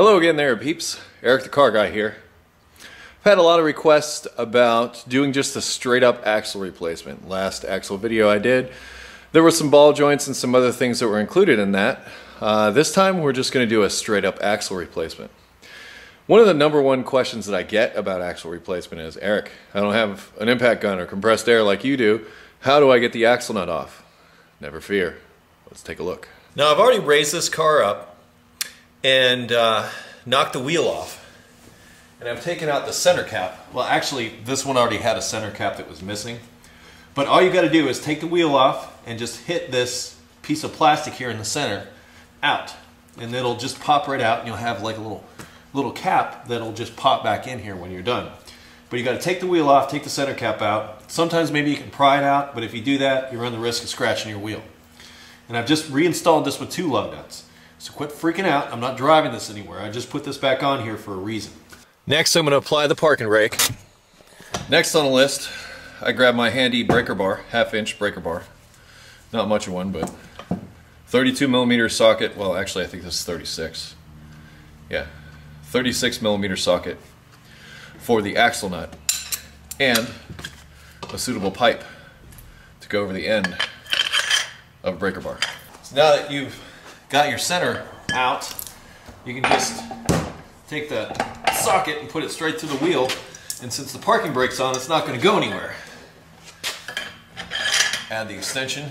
Hello again there, peeps. Eric the Car Guy here. I've had a lot of requests about doing just a straight up axle replacement. Last axle video I did, there were some ball joints and some other things that were included in that. Uh, this time we're just going to do a straight up axle replacement. One of the number one questions that I get about axle replacement is, Eric, I don't have an impact gun or compressed air like you do. How do I get the axle nut off? Never fear. Let's take a look. Now I've already raised this car up and uh, knocked the wheel off. And I've taken out the center cap. Well, actually, this one already had a center cap that was missing. But all you got to do is take the wheel off and just hit this piece of plastic here in the center out. And it'll just pop right out and you'll have like a little, little cap that'll just pop back in here when you're done. But you got to take the wheel off, take the center cap out. Sometimes maybe you can pry it out, but if you do that, you run the risk of scratching your wheel. And I've just reinstalled this with two lug nuts. So quit freaking out. I'm not driving this anywhere. I just put this back on here for a reason. Next, I'm going to apply the parking brake. Next on the list, I grab my handy breaker bar, half inch breaker bar. Not much of one, but 32 millimeter socket. Well, actually, I think this is 36. Yeah, 36 millimeter socket for the axle nut and a suitable pipe to go over the end of a breaker bar. So now that you've got your center out, you can just take the socket and put it straight to the wheel. And since the parking brake's on, it's not going to go anywhere. Add the extension.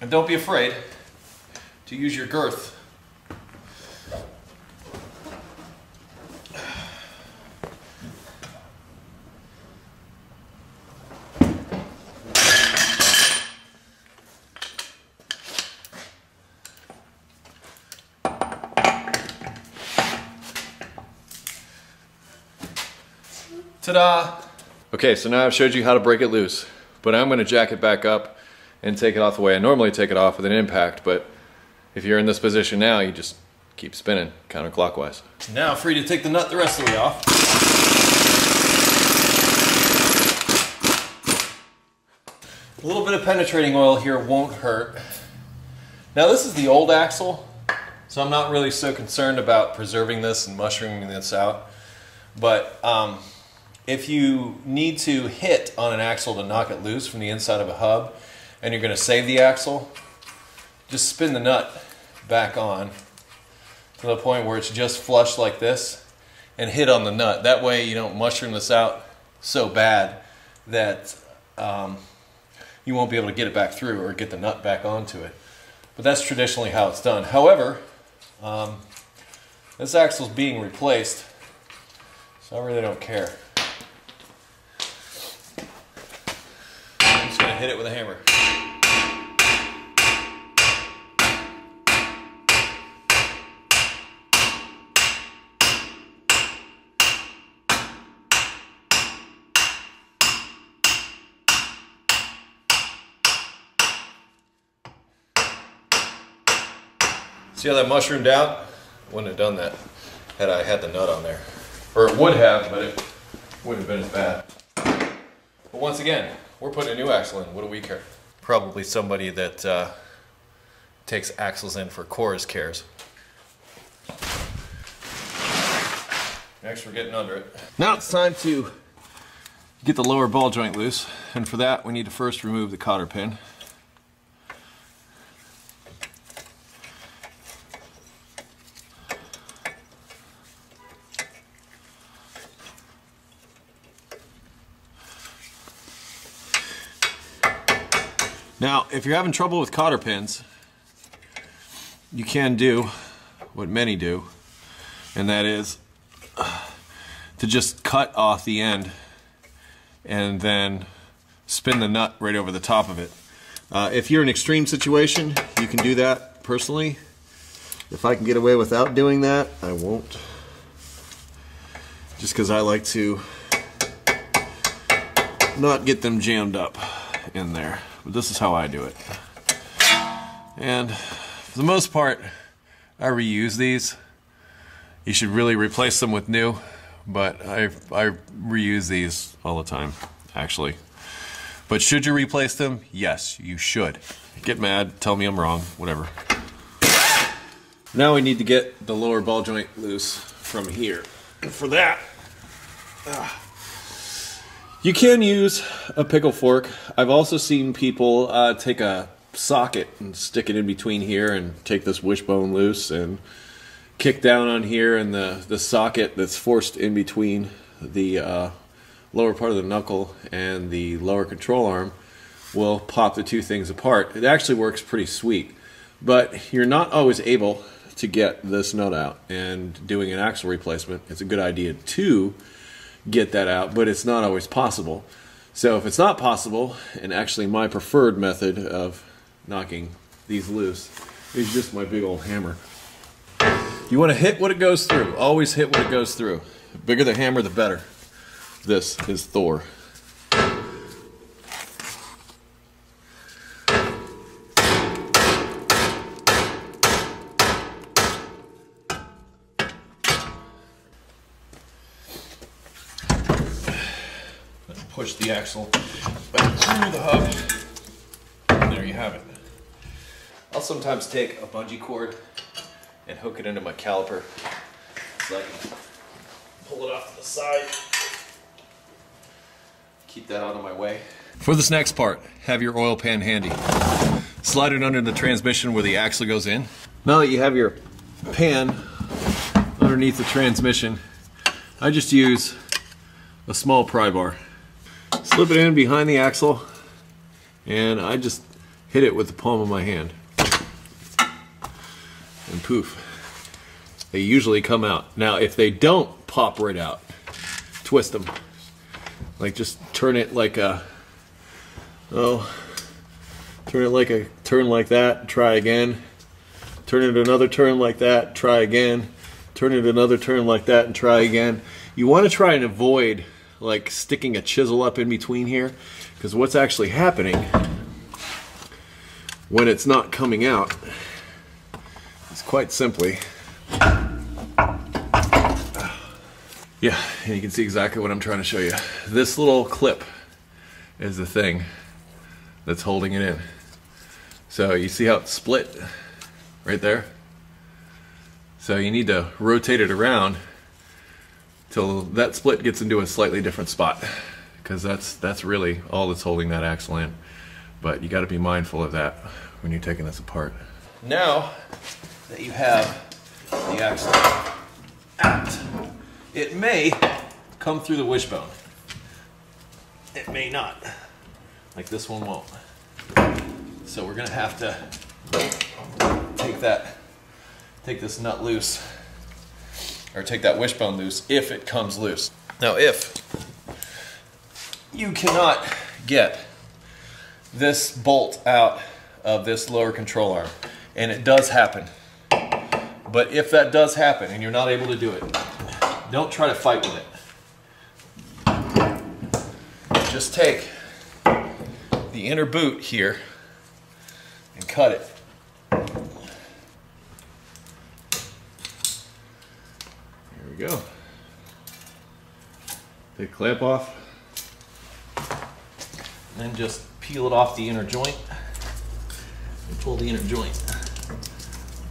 And don't be afraid to use your girth Ta-da! Okay, so now I've showed you how to break it loose, but I'm going to jack it back up and take it off the way I normally take it off with an impact, but if you're in this position now, you just keep spinning counterclockwise. Now free to take the nut the rest of the way off. A little bit of penetrating oil here won't hurt. Now this is the old axle, so I'm not really so concerned about preserving this and mushrooming this out. But um, if you need to hit on an axle to knock it loose from the inside of a hub and you're going to save the axle, just spin the nut back on to the point where it's just flush like this and hit on the nut. That way you don't mushroom this out so bad that um, you won't be able to get it back through or get the nut back onto it. But that's traditionally how it's done. However, um, this axle is being replaced, so I really don't care. Hit it with a hammer. See how that mushroomed out? Wouldn't have done that had I had the nut on there. Or it would have, but it wouldn't have been as bad. But once again, we're putting a new axle in. What do we care? Probably somebody that uh, takes axles in for cores cares. Next, we're getting under it. Now it's time to get the lower ball joint loose. And for that, we need to first remove the cotter pin. Now, if you're having trouble with cotter pins, you can do what many do, and that is to just cut off the end and then spin the nut right over the top of it. Uh, if you're in an extreme situation, you can do that personally. If I can get away without doing that, I won't. Just because I like to not get them jammed up in there but this is how I do it. And for the most part, I reuse these. You should really replace them with new, but I, I reuse these all the time, actually. But should you replace them? Yes, you should. Get mad, tell me I'm wrong, whatever. Now we need to get the lower ball joint loose from here. And for that, uh, you can use a pickle fork. I've also seen people uh, take a socket and stick it in between here and take this wishbone loose and kick down on here and the, the socket that's forced in between the uh, lower part of the knuckle and the lower control arm will pop the two things apart. It actually works pretty sweet, but you're not always able to get this nut out and doing an axle replacement. It's a good idea to get that out, but it's not always possible. So if it's not possible, and actually my preferred method of knocking these loose is just my big old hammer. You want to hit what it goes through. Always hit what it goes through. The bigger the hammer, the better. This is Thor. Push the axle back through the hub. There you have it. I'll sometimes take a bungee cord and hook it into my caliper so I can pull it off to the side. Keep that out of my way. For this next part, have your oil pan handy. Slide it under the transmission where the axle goes in. Now that you have your pan underneath the transmission, I just use a small pry bar. Slip it in behind the axle and I just hit it with the palm of my hand. And poof. They usually come out. Now if they don't pop right out, twist them. Like just turn it like a, oh, turn it like a turn like that, try again. Turn it another turn like that, try again. Turn it another turn like that and try again. You want to try and avoid like sticking a chisel up in between here. Because what's actually happening when it's not coming out is quite simply yeah and you can see exactly what I'm trying to show you. This little clip is the thing that's holding it in. So you see how it's split right there? So you need to rotate it around till that split gets into a slightly different spot because that's that's really all that's holding that axle in but you got to be mindful of that when you're taking this apart Now that you have the axle out, it may come through the wishbone. It may not. Like this one won't. So we're gonna have to take that, take this nut loose, or take that wishbone loose if it comes loose. Now if you cannot get this bolt out of this lower control arm, and it does happen. But if that does happen and you're not able to do it, don't try to fight with it. Just take the inner boot here and cut it. We go. Take clamp off. And then just peel it off the inner joint and pull the inner joint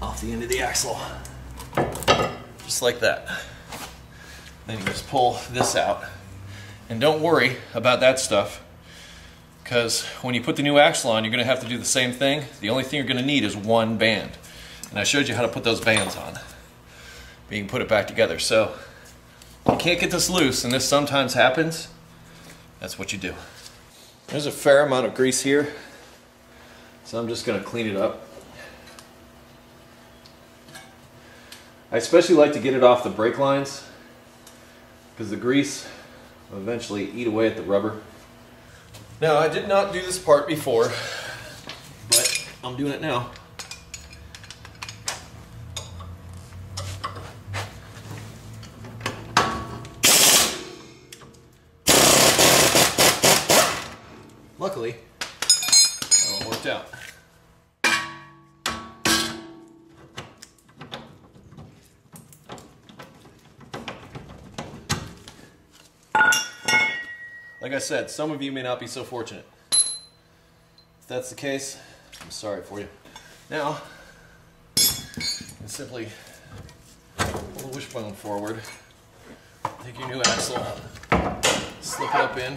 off the end of the axle. Just like that. Then you just pull this out. And don't worry about that stuff because when you put the new axle on, you're going to have to do the same thing. The only thing you're going to need is one band. And I showed you how to put those bands on. But you can put it back together. So you can't get this loose, and this sometimes happens. That's what you do. There's a fair amount of grease here. So I'm just going to clean it up. I especially like to get it off the brake lines because the grease will eventually eat away at the rubber. Now, I did not do this part before, but I'm doing it now. Like I said, some of you may not be so fortunate. If that's the case, I'm sorry for you. Now, simply pull the wishbone forward. Take your new axle, slip it up in.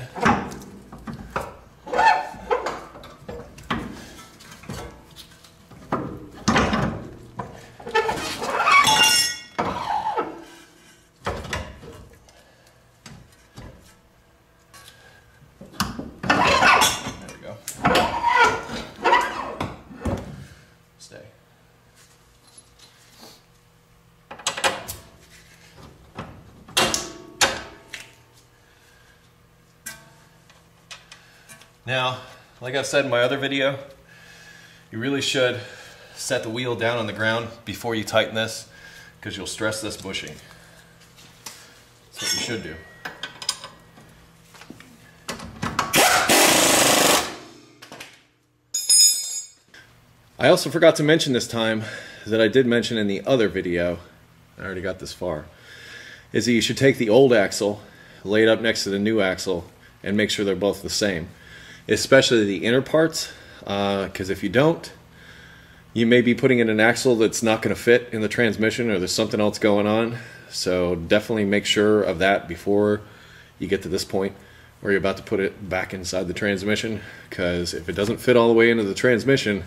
There we go. Stay. Now, like I've said in my other video, you really should set the wheel down on the ground before you tighten this because you'll stress this bushing. That's what you should do. I also forgot to mention this time that I did mention in the other video, I already got this far, is that you should take the old axle, lay it up next to the new axle, and make sure they're both the same. Especially the inner parts, uh, because if you don't, you may be putting in an axle that's not going to fit in the transmission or there's something else going on. So definitely make sure of that before you get to this point where you're about to put it back inside the transmission because if it doesn't fit all the way into the transmission,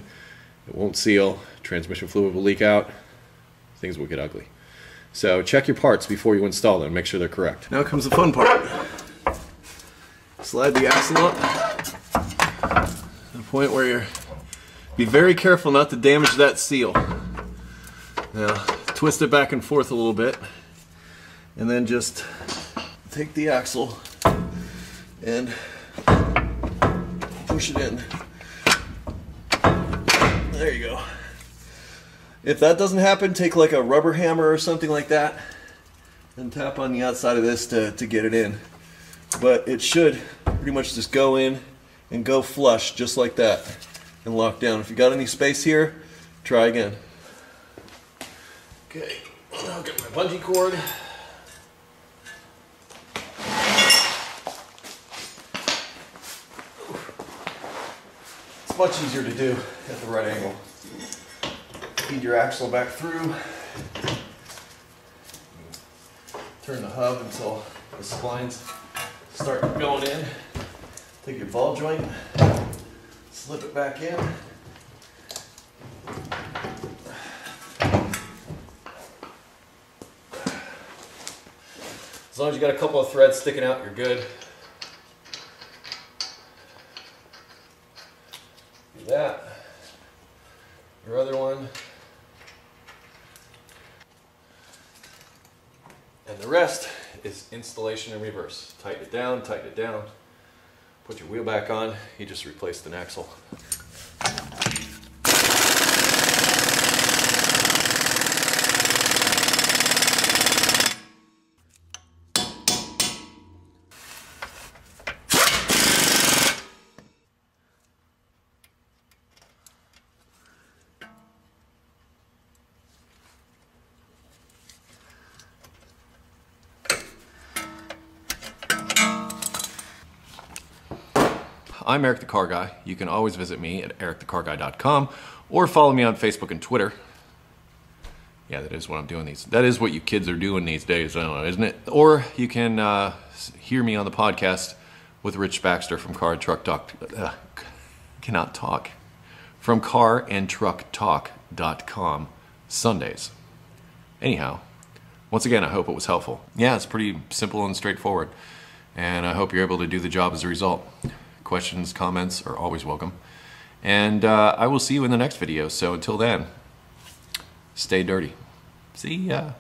it won't seal, transmission fluid will leak out, things will get ugly. So check your parts before you install them, make sure they're correct. Now comes the fun part. Slide the axle up the point where you're be very careful not to damage that seal. Now twist it back and forth a little bit and then just take the axle and push it in. There you go. If that doesn't happen, take like a rubber hammer or something like that and tap on the outside of this to, to get it in. But it should pretty much just go in and go flush just like that and lock down. If you got any space here, try again. Okay, I'll get my bungee cord. It's much easier to do at the right angle. Feed your axle back through. Turn the hub until the splines start going in. Take your ball joint, slip it back in. As long as you got a couple of threads sticking out, you're good. Do that. Your other one. And the rest is installation in reverse. Tighten it down, tighten it down. Put your wheel back on. You just replaced an axle. I'm Eric the Car Guy. You can always visit me at ericthecarguy.com or follow me on Facebook and Twitter. Yeah, that is what I'm doing these. That is what you kids are doing these days, I don't know, isn't it? Or you can uh, hear me on the podcast with Rich Baxter from Car and Truck Talk. Uh, cannot talk. From Car and Truck carandtrucktalk.com Sundays. Anyhow, once again, I hope it was helpful. Yeah, it's pretty simple and straightforward. And I hope you're able to do the job as a result. Questions, comments are always welcome. And uh, I will see you in the next video. So until then, stay dirty. See ya.